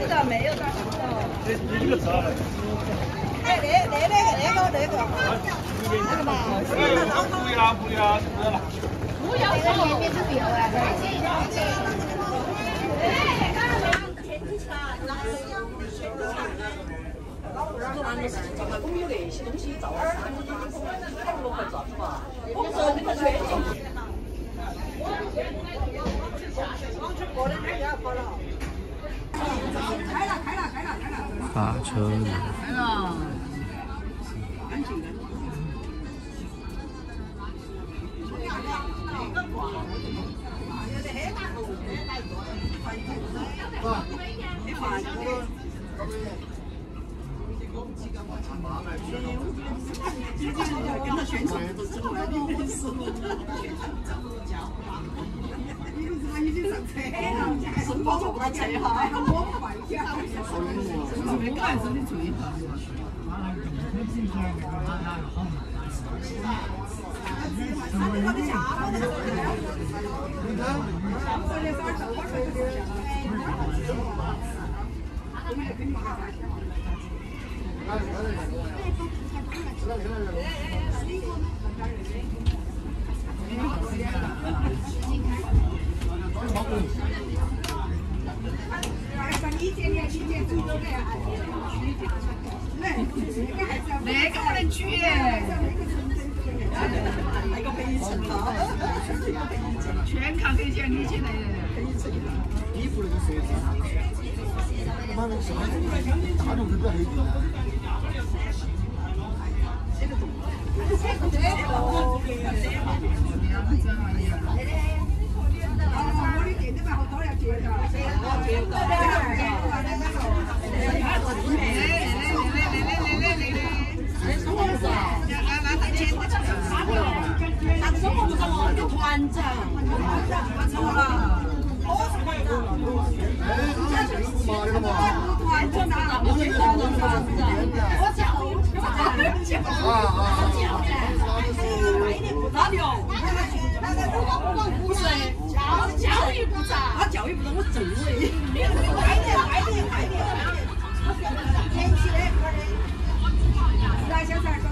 是的，没有的。这一个词啊。哎，那那那个那个那个，那个嘛。不要不要，不要那个面面是不要啊。我们有那些东西造啊，三多块赚嘛。我说你们全进。发车。开了。跟着全场都走了，发车。了。跟着选手都，你没事。已经上车了，生怕坐不到车哈。那个不能举耶，全靠黑钱理解的。底部那个设置，妈的，大众是比较黑的。团长，我错了。团长啊，我是团长，我叫我叫，我叫的，哪里哦？不是，教教育部长，他教育部长我政委。快点，快点，快点！天气的，快点！来，小陈，手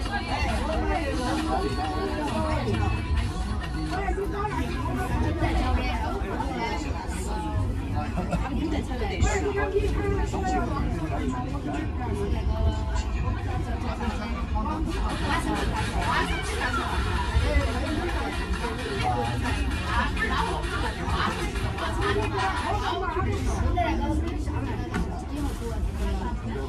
机给。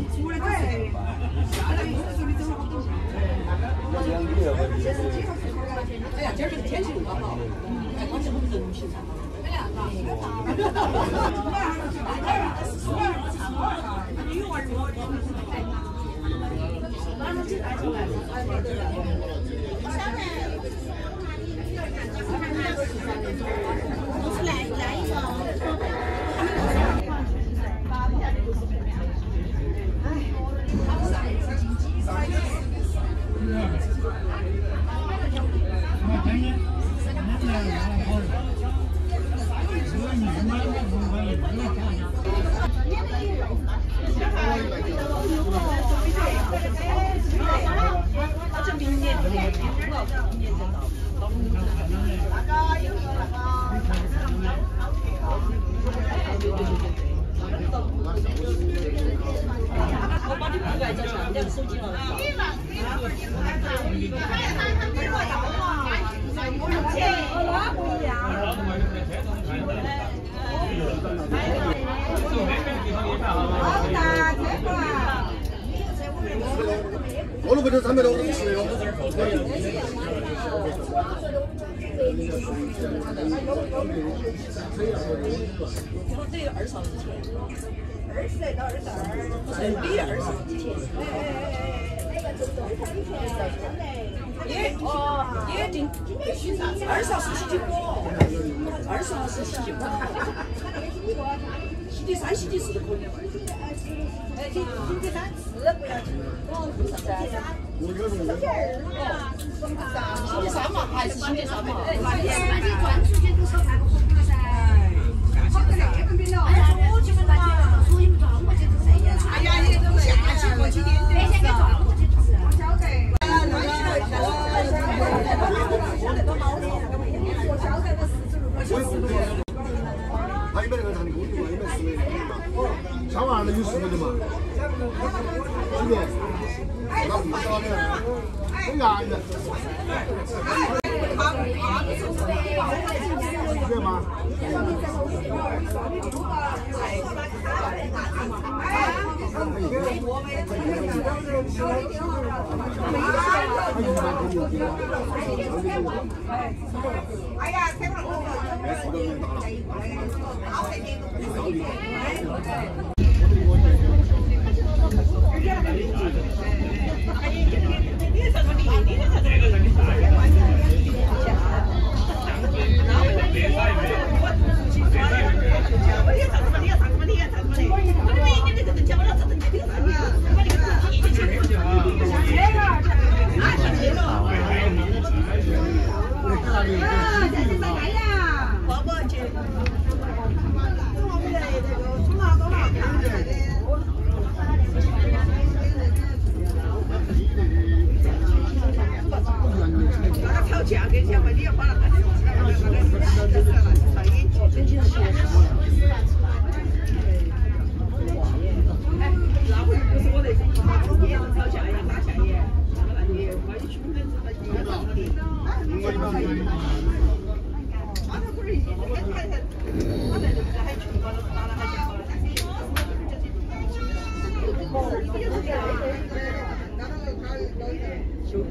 呀，今儿这个天气又刚好，哎，关键我们人品上。我都不得三百多，我都吃了。也哦，也定二十号是星期五，二十号是星期五，星期三、星期四都可以。哎，星星期三四不要紧，星期三嘛，还是星期三嘛。哎呀，你这对百那个场的工资嘛，一百四百嘛，上完了有十分的嘛，几年？那不少的，很安逸。对吗？哎呀，开完了。价格钱嘛，你要花了很多钱，那个上眼睛，真的是。哎，那回不是我那种，也是吵架呀，打架呀，那个也关于穷人子的，也是的。他那会儿一天天还，他那个还穷把他打了还行好了，但是也是这样，那个他修的。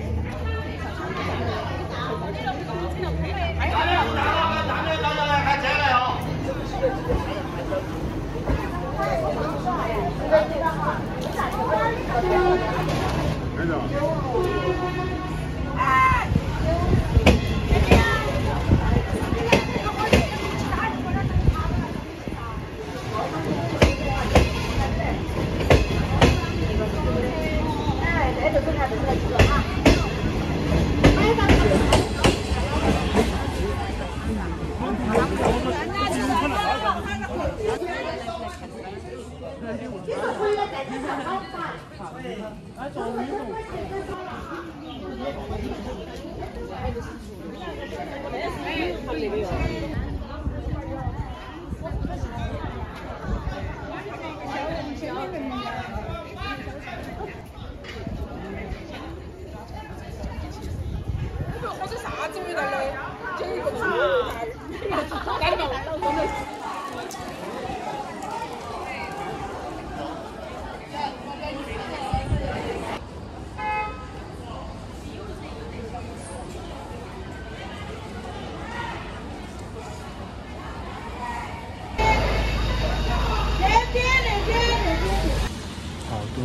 我这啥子味道的？就一个猪味道，干嘛？真的是。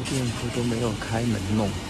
店铺都没有开能弄。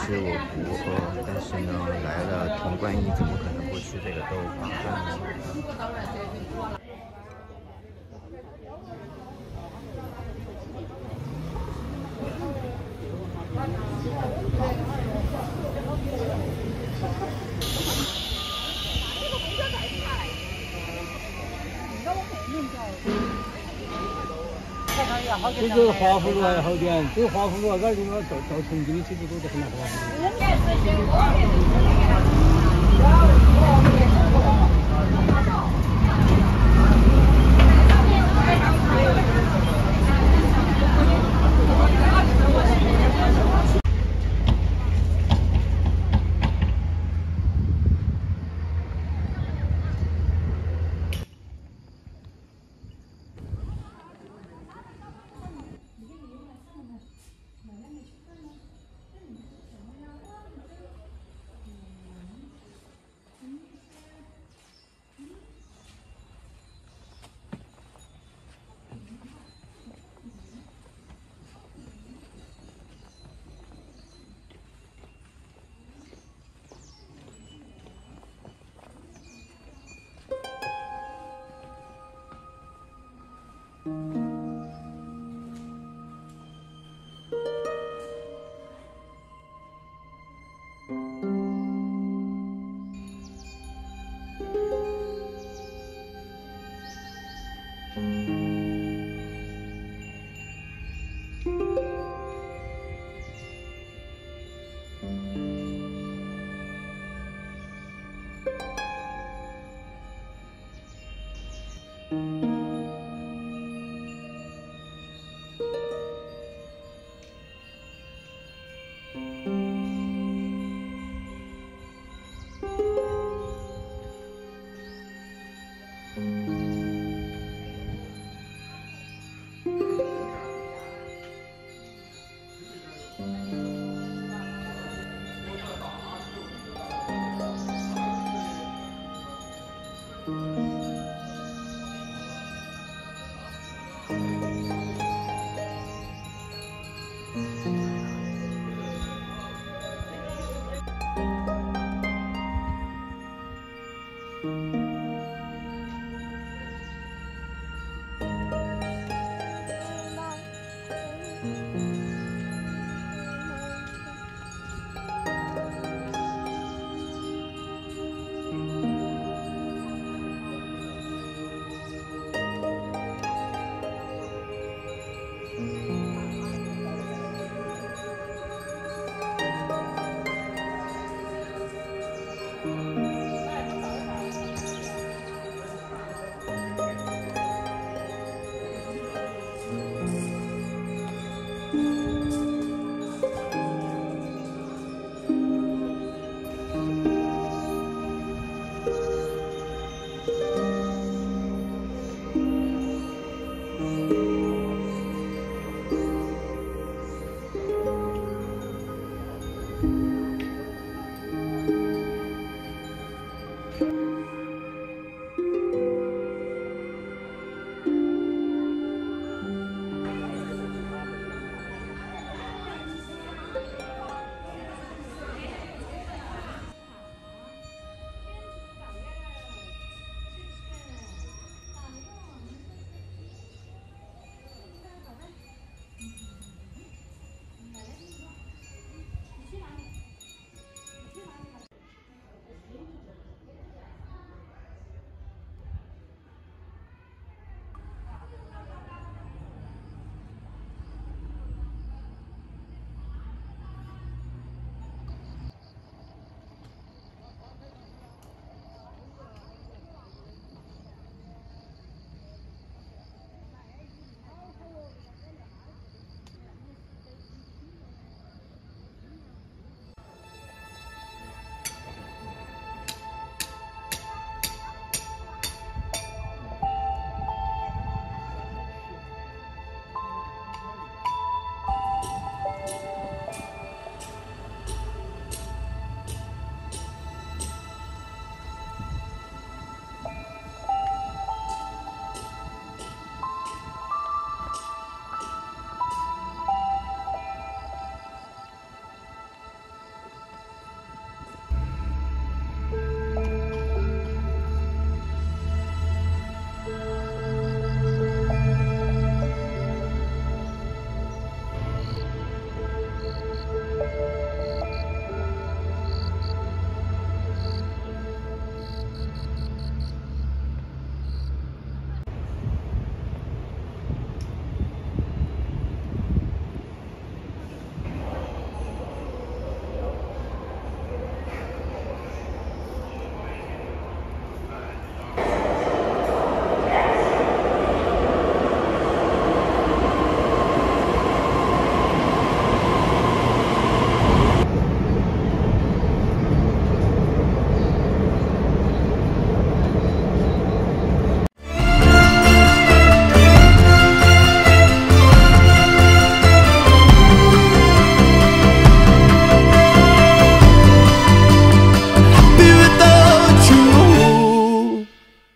吃我不饿，但是呢，来了潼关你，怎么可能不吃这个豆花饭呢这个华福路还好点，这个华福路那儿地方到到重庆的车子多得很难嗯。了。